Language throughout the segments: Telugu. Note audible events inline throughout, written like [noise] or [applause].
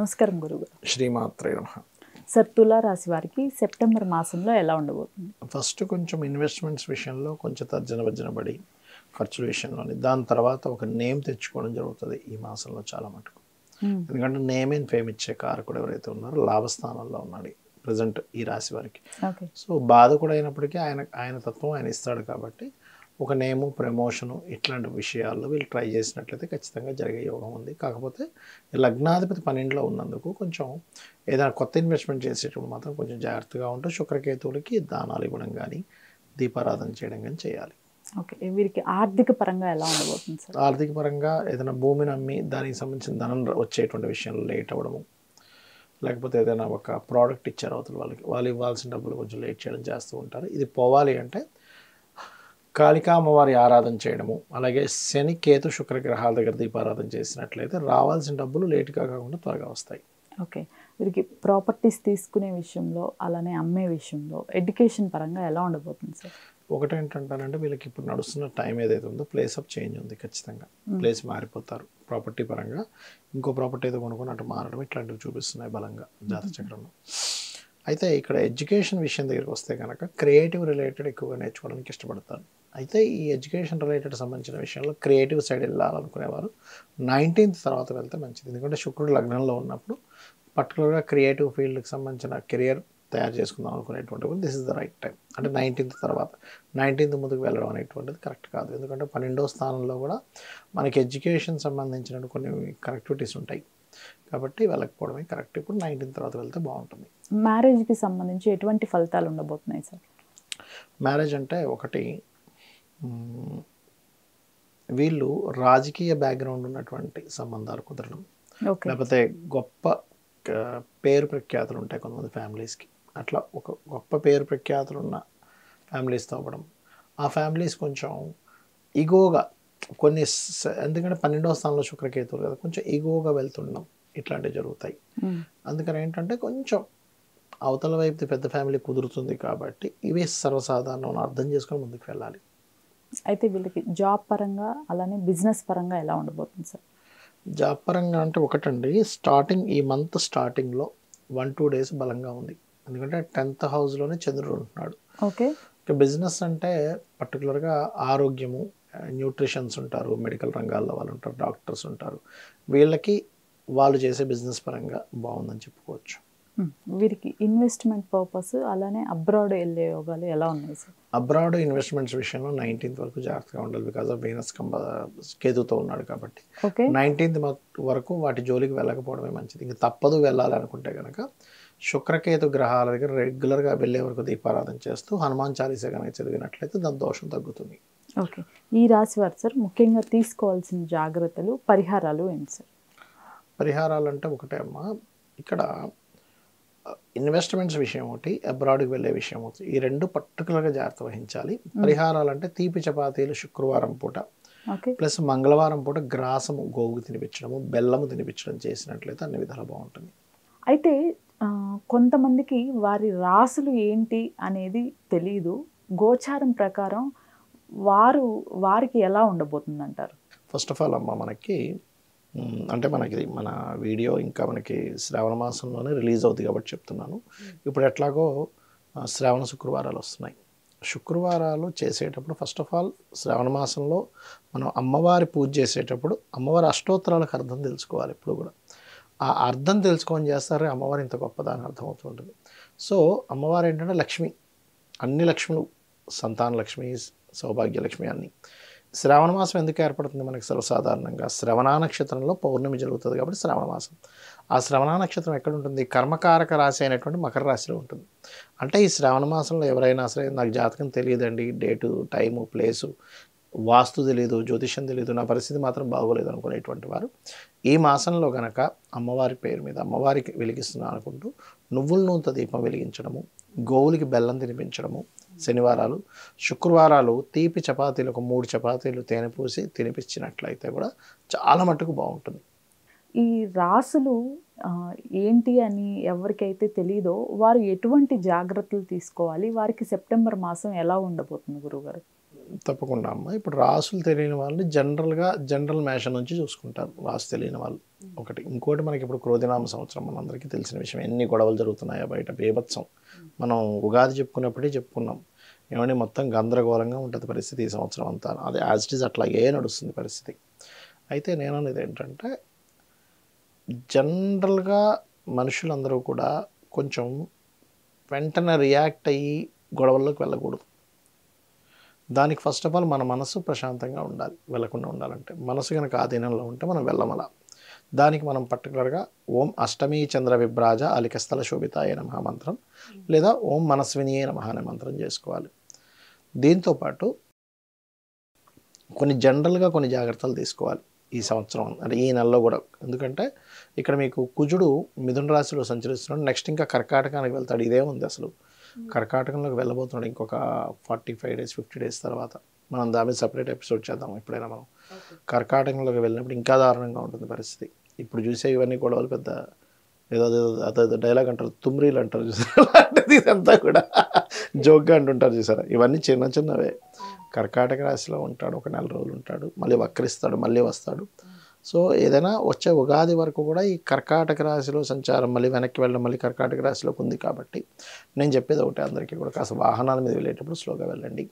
నమస్కారం గురుగారు శ్రీమాత్రే నమ. సార్ తులా రాశి వారికి సెప్టెంబర్ మాసంలో ఎలా ఉండబోతుంది? ఫస్ట్ కొంచెం ఇన్వెస్ట్మెంట్స్ విషయంలో కొంచెం తర్జన భర్జన పడి ఖర్చుల విషయంలోని దాని తర్వాత ఒక నేమ్ తెచ్చుకోవడం జరుగుతుంది ఈ మాసంలో చాలా మటుకు. ఎందుకంటే నేమ్ అండ్ ఫేమ్ ఇచ్చే కారకుడు ఎవరైతే ఉన్నారో లాభస్థానంలో ఉన్నాడు ప్రజెంట్ ఈ రాశి వారికి. సో బాధకుడు అయినప్పటికీ ఆయన ఆయన తత్వం ఆయన ఇస్తాడు కాబట్టి ఒక నేము ప్రమోషను ఇట్లాంటి విషయాల్లో వీళ్ళు ట్రై చేసినట్లయితే ఖచ్చితంగా జరిగే యోగం ఉంది. కాకపోతే లగ్నాధిపతి పన్నెండులో ఉన్నందుకు కొంచెం ఏదైనా కొత్త ఇన్వెస్ట్మెంట్ చేసేటప్పుడు మాత్రం కొంచెం జాగ్రత్తగా ఉంటూ శుక్రకేతువులకి దానాలు ఇవ్వడం కానీ దీపారాధన చేయడం కానీ చేయాలి. ఓకే. వీరికి ఆర్థిక పరంగా ఎలా ఉండబోతుంది సార్? ఆర్థిక పరంగా ఏదైనా భూమిని అమ్మి దానికి సంబంధించిన ధనం వచ్చేటువంటి విషయంలో లేట్ అవ్వడము. లేకపోతే ఏదైనా ఒక ప్రోడక్ట్ ఇచ్చారు అవతల వాళ్ళకి వాళ్ళు ఇవ్వాల్సిన డబ్బులు కొంచెం లేట్ చేయడం చేస్తూ ఉంటారు. ఇది పోవాలి అంటే కాళికా అమ్మవారి ఆరాధన చేయడము అలాగే శని కేతు శుక్ర గ్రహాల దగ్గర దీపారాధన చేసినట్లయితే రావాల్సిన డబ్బులు లేట్గా కాకుండా త్వరగా వస్తాయి. ఓకే. వీరికి ప్రాపర్టీస్ తీసుకునే విషయంలో అలానే అమ్మే విషయంలో ఎడ్యుకేషన్ పరంగా ఎలా ఉండబోతుంది సార్? ఒకటి ఏంటంటానంటే వీళ్ళకి ఇప్పుడు నడుస్తున్న టైం ఏదైతే ఉందో ప్లేస్ ఆఫ్ చేంజ్ ఉంది ఖచ్చితంగా. ప్లేస్ మారిపోతారు ప్రాపర్టీ పరంగా. ఇంకో ప్రాపర్టీ ఏదో కొనుక్కొని అటు మారడం ఇట్లాంటివి చూపిస్తున్నాయి బలంగా జాత చక్రంలో. అయితే ఇక్కడ ఎడ్యుకేషన్ విషయం దగ్గరికి వస్తే కనుక క్రియేటివ్ రిలేటెడ్ ఎక్కువగా నేర్చుకోవడానికి ఇష్టపడతారు. అయితే ఈ ఎడ్యుకేషన్ రిలేటెడ్ సంబంధించిన విషయంలో క్రియేటివ్ సైడ్ వెళ్ళాలనుకునేవారు. నైన్టీన్త్ తర్వాత వెళ్తే మంచిది. ఎందుకంటే శుక్రుడు లగ్నంలో ఉన్నప్పుడు పర్టికులర్గా క్రియేటివ్ ఫీల్డ్కి సంబంధించిన కెరియర్ తయారు చేసుకుందాం అనుకునేటువంటి this is the right time అంటే నైన్టీన్త్ తర్వాత. నైన్టీన్త్ ముందుకు వెళ్ళడం అనేటువంటిది కరెక్ట్ కాదు. ఎందుకంటే పన్నెండో స్థానంలో కూడా మనకి ఎడ్యుకేషన్ సంబంధించిన కొన్ని కనెక్టివిటీస్ ఉంటాయి. కాబట్టి వెళ్ళకపోవడమే కరెక్ట్. ఇప్పుడు నైన్టీన్త్ తర్వాత వెళ్తే బాగుంటుంది. మ్యారేజ్కి సంబంధించి ఎటువంటి ఫలితాలు ఉండబోతున్నాయి సార్? మ్యారేజ్ అంటే ఒకటి వీళ్ళు రాజకీయ బ్యాక్గ్రౌండ్ ఉన్నటువంటి సంబంధాలు కుదరడం. లేకపోతే గొప్ప పేరు ప్రఖ్యాతులు ఉంటాయి కొంతమంది ఫ్యామిలీస్కి. అట్లా ఒక గొప్ప పేరు ప్రఖ్యాతులు ఉన్న ఫ్యామిలీస్తో అవ్వడం. ఆ ఫ్యామిలీస్ కొంచెం ఈగోగా కొన్ని ఎందుకంటే పన్నెండవ స్థానంలో శుక్రకేతువులు కదా కొంచెం ఈగోగా వెళ్తుండడం ఇట్లాంటివి జరుగుతాయి. అందుకని ఏంటంటే కొంచెం అవతల వైపు పెద్ద ఫ్యామిలీ కుదురుతుంది కాబట్టి ఇవి సర్వసాధారణం అర్థం చేసుకొని ముందుకు వెళ్ళాలి. అయితే వీళ్ళకి జాబ్ పరంగా అలానే బిజినెస్ పరంగా ఎలా ఉండబోతుంది సార్? జాబ్ పరంగా అంటే ఒకటండి స్టార్టింగ్ ఈ మంత్ స్టార్టింగ్లో వన్ టూ డేస్ బలంగా ఉంది. ఎందుకంటే టెన్త్ హౌస్లోనే చంద్రుడు ఉంటున్నాడు. ఓకే. ఇక బిజినెస్ అంటే పర్టికులర్గా ఆరోగ్యము న్యూట్రిషన్స్ ఉంటారు మెడికల్ రంగాల్లో వాళ్ళు ఉంటారు డాక్టర్స్ ఉంటారు. వీళ్ళకి వాళ్ళు చేసే బిజినెస్ పరంగా బాగుందని చెప్పుకోవచ్చు. వీరికి ఇన్వెస్ట్మెంట్ పర్పస్ అలానే అబ్రాడ్ వెళ్ళే యోగాలు ఎలా ఉన్నాయి సార్ అబ్రాడ్ ఇన్వెస్ట్మెంట్స్ విషయంలో నైన్టీన్త్ వరకు జాగ్రత్తగా ఉండాలి బికాజ్ ఆఫ్ వీనస్ కంబ కేతుతో ఉన్నాడు కాబట్టి. ఓకే నైన్టీన్త్ వరకు వాటి జోలికి వెళ్ళకపోవడమే మంచిది. ఇంక తప్పదు వెళ్ళాలి అనుకుంటే కనుక శుక్రకేతు గ్రహాల దగ్గర రెగ్యులర్గా వెళ్ళే వరకు దీపారాధన చేస్తూ హనుమాన్ చాలీసా కనుక చదివినట్లయితే దాని దోషం తగ్గుతుంది. ఓకే ఈ రాశి వారు సార్ ముఖ్యంగా తీసుకోవాల్సిన జాగ్రత్తలు పరిహారాలు ఏంటి సార్ పరిహారాలు అంటే ఒకటే అమ్మా. ఇక్కడ ఇన్వెస్ట్మెంట్స్ విషయం ఒకటి అబ్రాడ్కి వెళ్ళే విషయం ఒకటి. ఈ రెండు పర్టికులర్గా జాగ్రత్త వహించాలి. పరిహారాలు అంటే తీపి చపాతీలు శుక్రవారం పూట ప్లస్ మంగళవారం పూట గ్రాసము గోగు తినిపించడము బెల్లము తినిపించడం చేసినట్లయితే అన్ని విధాలు బాగుంటుంది. అయితే కొంతమందికి వారి రాసులు ఏంటి అనేది తెలియదు గోచారం ప్రకారం వారు వారికి ఎలా ఉండబోతుంది అంటారు ఫస్ట్ ఆఫ్ ఆల్ అమ్మ మనకి అంటే మనకి మన వీడియో ఇంకా మనకి శ్రావణ మాసంలోనే రిలీజ్ అవుతుంది కాబట్టి చెప్తున్నాను. ఇప్పుడు ఎట్లాగో శ్రావణ శుక్రవారాలు వస్తున్నాయి. శుక్రవారాలు చేసేటప్పుడు ఫస్ట్ ఆఫ్ ఆల్ శ్రావణ మాసంలో మనం అమ్మవారి పూజ చేసేటప్పుడు అమ్మవారి అష్టోత్తరాలకు అర్థం తెలుసుకోవాలి ఎప్పుడు కూడా. ఆ అర్థం తెలుసుకొని చేస్తారే అమ్మవారు ఇంత గొప్పదాని అర్థం అవుతుంటుంది సో అమ్మవారు ఏంటంటే లక్ష్మి. అన్ని లక్ష్ములు. సంతాన లక్ష్మి సౌభాగ్య లక్ష్మి అన్ని. శ్రావణ మాసం ఎందుకు ఏర్పడుతుంది మనకి సర్వసాధారణంగా? శ్రవణ నక్షత్రంలో పౌర్ణమి జరుగుతుంది కాబట్టి శ్రావణ మాసం. ఆ శ్రవణ నక్షత్రం ఎక్కడ ఉంటుంది? కర్మకారక రాశి అయినటువంటి మకర రాశిలో ఉంటుంది. అంటే ఈ శ్రావణ మాసంలో ఎవరైనా సరే నాకు జాతకం తెలియదండి. డేటు టైము ప్లేసు వాస్తు తెలియదు జ్యోతిష్యం తెలియదు నా పరిస్థితి మాత్రం బాగోలేదు అనుకునేటువంటి వారు. ఈ మాసంలో గనక అమ్మవారి పేరు మీద అమ్మవారికి వెలిగిస్తున్నాను అనుకుంటూ నువ్వుల నూనె దీపం వెలిగించడము గోవులకి బెల్లం తినిపించడము శనివారాలు శుక్రవారాలు తీపి చపాతీలు ఒక మూడు చపాతీలు తేనె పూసి తినిపించినట్లయితే కూడా చాలా మటుకు బాగుంటుంది. ఈ రాసులు ఏంటి అని ఎవరికైతే తెలియదో వారు ఎటువంటి జాగ్రత్తలు తీసుకోవాలి? వారికి సెప్టెంబర్ మాసం ఎలా ఉండబోతుంది గురుగారు తప్పకుండా అమ్మ. ఇప్పుడు రాసులు తెలియని వాళ్ళని జనరల్గా జనరల్ మేషన్ నుంచి చూసుకుంటారు. రాసు తెలియని వాళ్ళు. ఒకటి. ఇంకోటి మనకి ఇప్పుడు క్రోధినామ సంవత్సరం మనందరికీ తెలిసిన విషయం. ఎన్ని గొడవలు జరుగుతున్నాయో బయట. బీభత్సం. మనం ఉగాది చెప్పుకున్నప్పుడే చెప్పుకున్నాం. ఏమంటే మొత్తం గందరగోళంగా ఉంటుంది పరిస్థితి ఈ సంవత్సరం అంతా. అది యాజ్ ఇట్ ఈజ్ అట్లాగే నడుస్తుంది పరిస్థితి. అయితే నేను అనేది ఏంటంటే జనరల్గా మనుషులందరూ కూడా కొంచెం వెంటనే రియాక్ట్ అయ్యి గొడవల్లోకి వెళ్ళకూడదు. దానికి ఫస్ట్ ఆఫ్ ఆల్ మన మనసు ప్రశాంతంగా ఉండాలి వెళ్ళకుండా ఉండాలంటే. మనసు కనుక ఆధీనంలో ఉంటే మనం వెళ్ళమల. దానికి మనం పర్టికులర్గా ఓం అష్టమి చంద్ర విభ్రాజ అలికస్థల శోభితాయ నమః మంత్రం లేదా ఓం మనస్వినియే నమః అనే మంత్రం చేసుకోవాలి. దీంతోపాటు కొన్ని జనరల్గా కొన్ని జాగ్రత్తలు తీసుకోవాలి ఈ సంవత్సరం అంటే ఈ నెలలో కూడా. ఎందుకంటే ఇక్కడ మీకు కుజుడు మిథున రాశిలో సంచరిస్తున్నాడు. నెక్స్ట్ ఇంకా కర్కాటకానికి వెళ్తాడు. ఇదే ఉంది అసలు. కర్కాటకంలోకి వెళ్ళబోతున్నాడు ఇంకొక forty five days fifty days తర్వాత. మనం దాని సపరేట్ ఎపిసోడ్ చేద్దాం ఎప్పుడైనా మనం. కర్కాటకంలోకి వెళ్ళినప్పుడు ఇంకా దారుణంగా ఉంటుంది పరిస్థితి. ఇప్పుడు చూసే ఇవన్నీ గొడవలు పెద్ద ఏదో అదేదో- అదేదో డైలాగ్ అంటారు తుమ్రీలు అంటారు చూసారా? [laughs] అలాంటిది ఇదంతా కూడా జోక్గా అంటుంటారు చూసారా? ఇవన్నీ చిన్న చిన్నవే. కర్కాటక రాశిలో ఉంటాడు ఒక నెల రోజులు ఉంటాడు మళ్ళీ వక్రిస్తాడు మళ్ళీ వస్తాడు. సో ఏదైనా వచ్చే ఉగాది వరకు కూడా ఈ కర్కాటక రాశిలో సంచారం మళ్ళీ వెనక్కి వెళ్ళడం మళ్ళీ కర్కాటక రాశిలోకి ఉంది కాబట్టి నేను చెప్పేది ఒకటే అందరికీ కూడా. కాస్త వాహనాల మీద వెళ్ళేటప్పుడు స్లోగా వెళ్ళండి.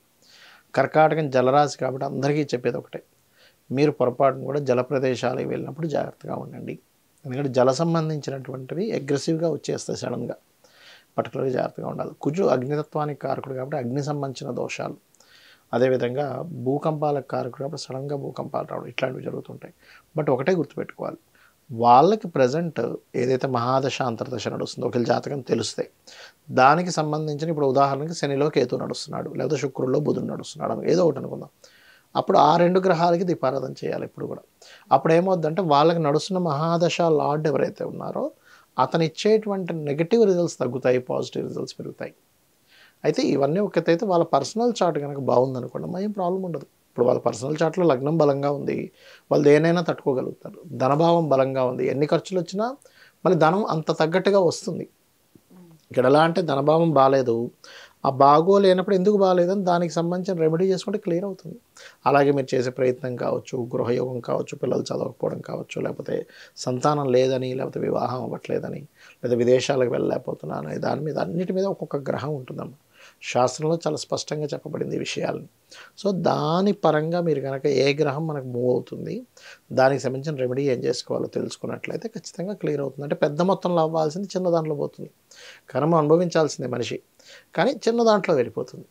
కర్కాటకం జలరాశి కాబట్టి అందరికీ చెప్పేది ఒకటే. మీరు పొరపాటును కూడా జల ప్రదేశాలకు వెళ్ళినప్పుడు జాగ్రత్తగా ఉండండి. ఎందుకంటే జల సంబంధించినటువంటివి అగ్రెసివ్గా వచ్చేస్తాయి సడన్గా పర్టికులర్గా జాగ్రత్తగా ఉండాలి. కుజు అగ్నితత్వానికి కారకుడు కాబట్టి అగ్ని సంబంధించిన దోషాలు. అదేవిధంగా భూకంపాలకు కారకుడు కాబట్టి సడన్గా భూకంపాలు రావడం ఇట్లాంటివి జరుగుతుంటాయి. బట్ ఒకటే గుర్తుపెట్టుకోవాలి. వాళ్ళకి ప్రజెంట్ ఏదైతే మహాదశ అంతర్దశ నడుస్తుందో ఒకరి జాతకం తెలిస్తే దానికి సంబంధించిన ఇప్పుడు ఉదాహరణకి శనిలో కేతు నడుస్తున్నాడు లేదా శుక్రుల్లో బుధుడు నడుస్తున్నాడు ఏదో ఒకటి అనుకుందాం. అప్పుడు ఆ రెండు గ్రహాలకి దీపారాధన చేయాలి ఇప్పుడు కూడా. అప్పుడు ఏమవుద్దంటే వాళ్ళకి నడుస్తున్న మహాదశ లార్డ్ ఎవరైతే ఉన్నారో అతను ఇచ్చేటువంటి నెగిటివ్ రిజల్ట్స్ తగ్గుతాయి పాజిటివ్ రిజల్ట్స్ పెరుగుతాయి. అయితే ఇవన్నీ ఒకటైతే వాళ్ళ పర్సనల్ చార్ట్ కనుక బాగుందనుకోండి మా ఏం ప్రాబ్లం ఉండదు. ఇప్పుడు వాళ్ళ పర్సనల్ చార్ట్లో లగ్నం బలంగా ఉంది వాళ్ళు దేనైనా తట్టుకోగలుగుతారు. ధనభావం బలంగా ఉంది ఎన్ని ఖర్చులు వచ్చినా మళ్ళీ ధనం అంత తగ్గట్టుగా వస్తుంది. ఇక్కడ ఎలా అంటే ధనభావం బాగాలేదు ఆ బాగోలేనప్పుడు ఎందుకు బాగాలేదని దానికి సంబంధించిన రెమెడీ చేసుకుంటే క్లియర్ అవుతుంది. అలాగే మీరు చేసే ప్రయత్నం కావచ్చు గృహయోగం కావచ్చు పిల్లలు చదవకపోవడం కావచ్చు లేకపోతే సంతానం లేదని లేకపోతే వివాహం అవ్వట్లేదని లేదా విదేశాలకు వెళ్ళలేకపోతున్నాను దాని మీద అన్నిటి మీద ఒక్కొక్క గ్రహం ఉంటుందన్నమాట. శాస్త్రంలో చాలా స్పష్టంగా చెప్పబడింది ఈ సో దాని పరంగా మీరు కనుక ఏ గ్రహం మనకు మూవ్ అవుతుంది దానికి సంబంధించిన రెమెడీ ఏం చేసుకోవాలో తెలుసుకున్నట్లయితే ఖచ్చితంగా క్లియర్ అవుతుంది. అంటే పెద్ద మొత్తంలో అవ్వాల్సింది చిన్న దాంట్లో పోతుంది. కర్మ అనుభవించాల్సిందే మనిషి. కానీ చిన్న దాంట్లో వెళ్ళిపోతుంది.